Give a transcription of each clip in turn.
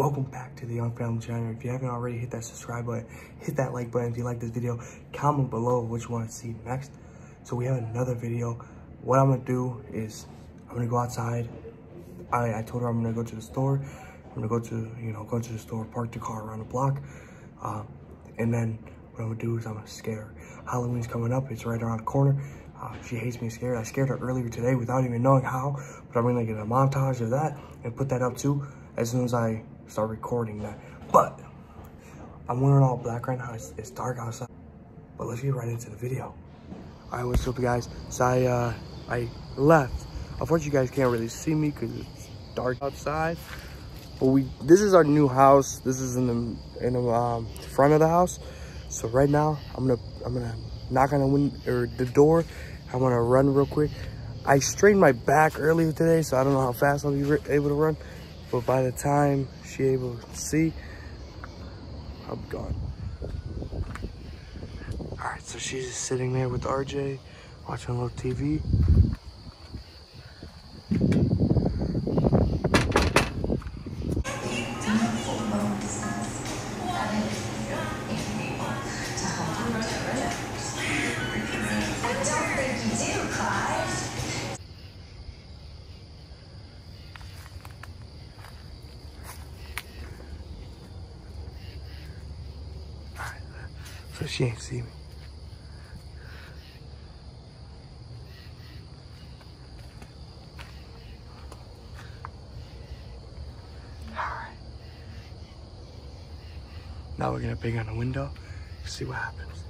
welcome back to the Young Family channel. If you haven't already, hit that subscribe button, hit that like button if you like this video, comment below what you want to see next. So we have another video. What I'm gonna do is I'm gonna go outside. I, I told her I'm gonna go to the store. I'm gonna go to, you know, go to the store, park the car around the block. Um, and then what I'm gonna do is I'm gonna scare her. Halloween's coming up, it's right around the corner. Uh, she hates me scared. I scared her earlier today without even knowing how, but I'm gonna get a montage of that and put that up too as soon as I start recording that. But I'm wearing all black right now. It's, it's dark outside, but let's get right into the video. All right, what's up, guys? So I, uh, I left. Unfortunately, you guys can't really see me because it's dark outside. But we, this is our new house. This is in the in the um, front of the house. So right now, I'm gonna I'm gonna knock on the window or the door. I'm gonna run real quick. I strained my back earlier today, so I don't know how fast I'll be able to run. But by the time she able to see, I'm gone. All right, so she's just sitting there with RJ, watching a little TV. So she ain't see me. Now we're gonna bang on the window, see what happens.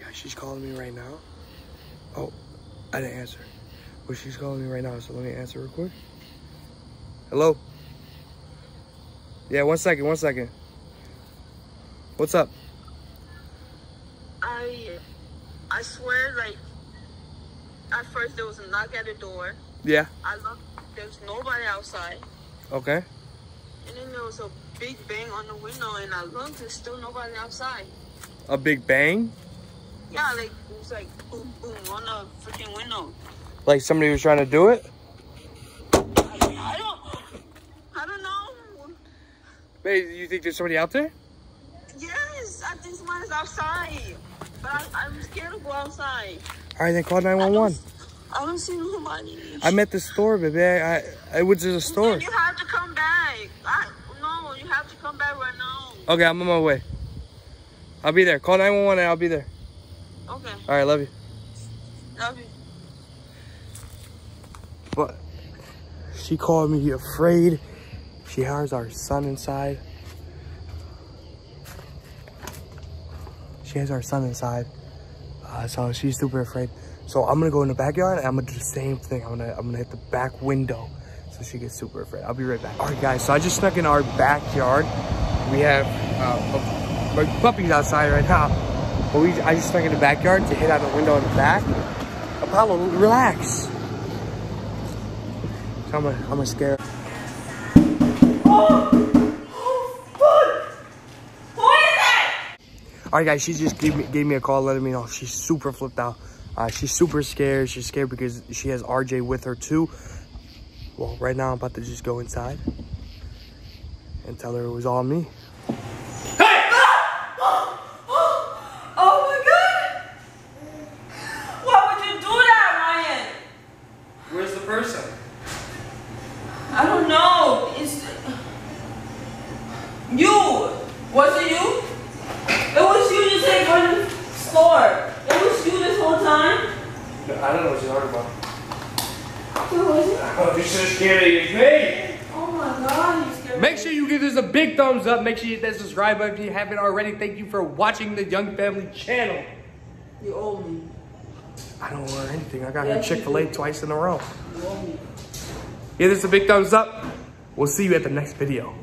Alright she's calling me right now. Oh, I didn't answer. But she's calling me right now, so let me answer real quick. Hello? Yeah, one second, one second. What's up? I I swear, like at first there was a knock at the door. Yeah, I looked, there's nobody outside, okay. and then there was a big bang on the window, and I looked, there's still nobody outside. A big bang? Yeah, like it was like boom boom on the freaking window. Like somebody was trying to do it? I, I don't, I don't know. Babe, you think there's somebody out there? Yes, I think somebody's outside, but I, I'm scared to go outside. Alright, then call 911. I don't see nobody. I'm at the store, baby. I, I, I went to the store. You have to come back. I, no, you have to come back right now. Okay, I'm on my way. I'll be there. Call 911 and I'll be there. Okay, Alright, love you. love you. But she called me afraid. She has our son inside. She has our son inside. Uh, so she's super afraid. So I'm gonna go in the backyard and I'm gonna do the same thing. I'm gonna I'm gonna hit the back window so she gets super afraid. I'll be right back. All right, guys. So I just snuck in our backyard. We have uh, puppies outside right now. But we I just snuck in the backyard to hit out the window in the back. Apollo, relax. I'm a, I'm a scare. All right, guys, she just gave me gave me a call, letting me know she's super flipped out. Uh, she's super scared. She's scared because she has RJ with her too. Well, right now I'm about to just go inside and tell her it was all me. Oh my god! Why would you do that, Ryan? Where's the person? I don't know. It's you. Was it you? It was you. You said go to the store. It was you this whole time. I don't know what you're talking about. Who was it? Oh, you're so scared of. Oh my god, Make sure you give this a big thumbs up. Make sure you hit that subscribe button if you haven't already. Thank you for watching the Young Family channel. You owe me. I don't order anything. I got her Yes, you Chick-fil-A twice in a row. You owe me. Give this a big thumbs up. We'll see you at the next video.